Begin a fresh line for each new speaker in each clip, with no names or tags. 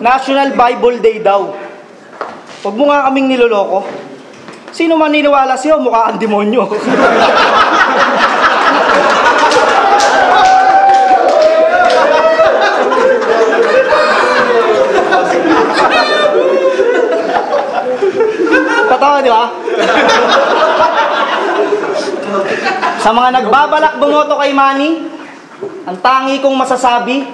National Bible Day daw. Huwag mo nga kaming niloloko. Sino man niniwala sa'yo, mukha kang demonyo. Totoo, di ba? Sa mga nagbabalak bumoto kay Manny, ang tangi kong masasabi,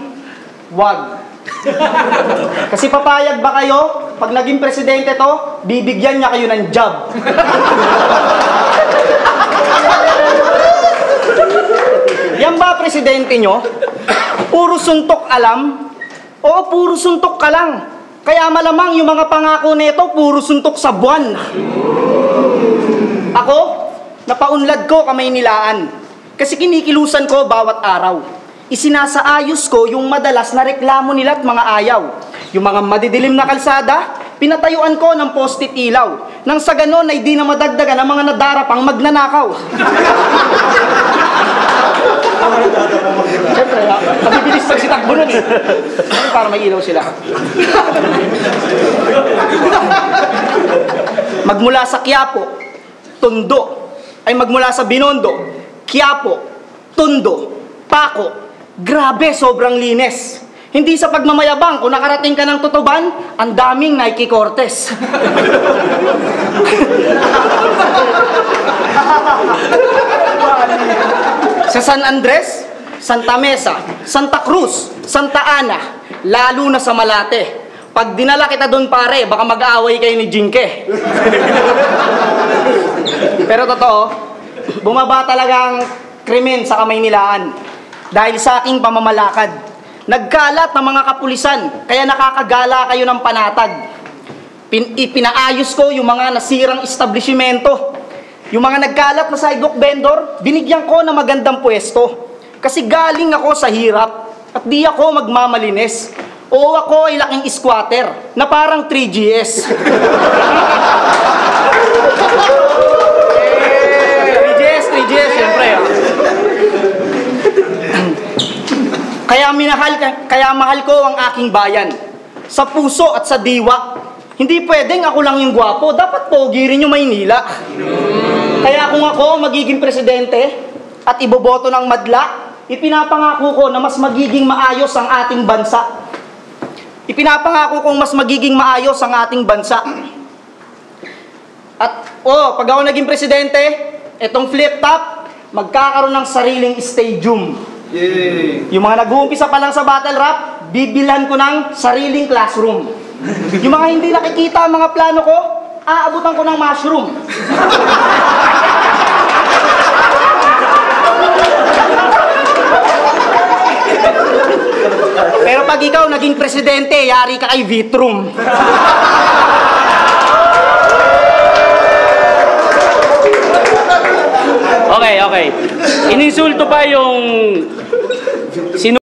wag. Kasi papayag ba kayo, pag naging presidente to, bibigyan niya kayo ng job. Yan ba presidente nyo? Puro suntok alam? O puro suntok ka lang? Kaya malamang yung mga pangako nito, puro suntok sa buwan. Ako, napaunlad ko kamay nilaan. Kasi kinikilusan ko bawat araw. Isinasaayos ko yung madalas na reklamo nila at mga ayaw. Yung mga madidilim na kalsada, pinatayuan ko ng post-it ilaw. Nang sa ganon ay di na madagdagan ang mga nadarapang magnanakaw. Siyempre, ha? Mabibilis pag sitakbo nun eh. Para may ilaw sila. Magmula sa Quiapo, Tondo, ay magmula sa Binondo, Quiapo, Tondo, Paco, grabe, sobrang linis. Hindi sa pagmamayabang, kung nakarating ka ng tutuban, ang daming Nike Cortez. sa San Andres, Santa Mesa, Santa Cruz, Santa Ana, lalo na sa Malate. Pag dinala kita doon pare, baka mag-aaway kayo ni Jinke. Pero totoo, bumaba talagang krimen sa kamay nilaan dahil sa aking pamamalakad. Nagkalat ng mga kapulisan, kaya nakakagala kayo ng panatag. Pin, ipinaayos ko yung mga nasirang establishmento. Yung mga nagkalat na sidewalk vendor, binigyan ko ng magandang pwesto. Kasi galing ako sa hirap at di ako magmamalinis. O ako ay laking squatter na parang 3GS. 3GS, 3GS, syempre. ah. Kaya minahal, kaya mahal ko ang aking bayan. Sa puso at sa diwa. Hindi pwedeng ako lang yung gwapo. Dapat pogi rin yung Maynila. Kaya kung ako magiging presidente at iboboto ng madla, ipinapangako ko na mas magiging maayos ang ating bansa. Ipinapangako kong mas magiging maayos ang ating bansa. At, oh, pag ako naging presidente, itong flip top, magkakaroon ng sariling stadium. Yung mga nag-uumpisa pa lang sa battle rap, bibilhan ko ng sariling classroom. Yung mga hindi nakikita ang mga plano ko, aabutan ko ng mushroom. Pero pag ikaw naging presidente, yari ka kay Vitrum.
Okay, okay. Ininsulto pa yung sinu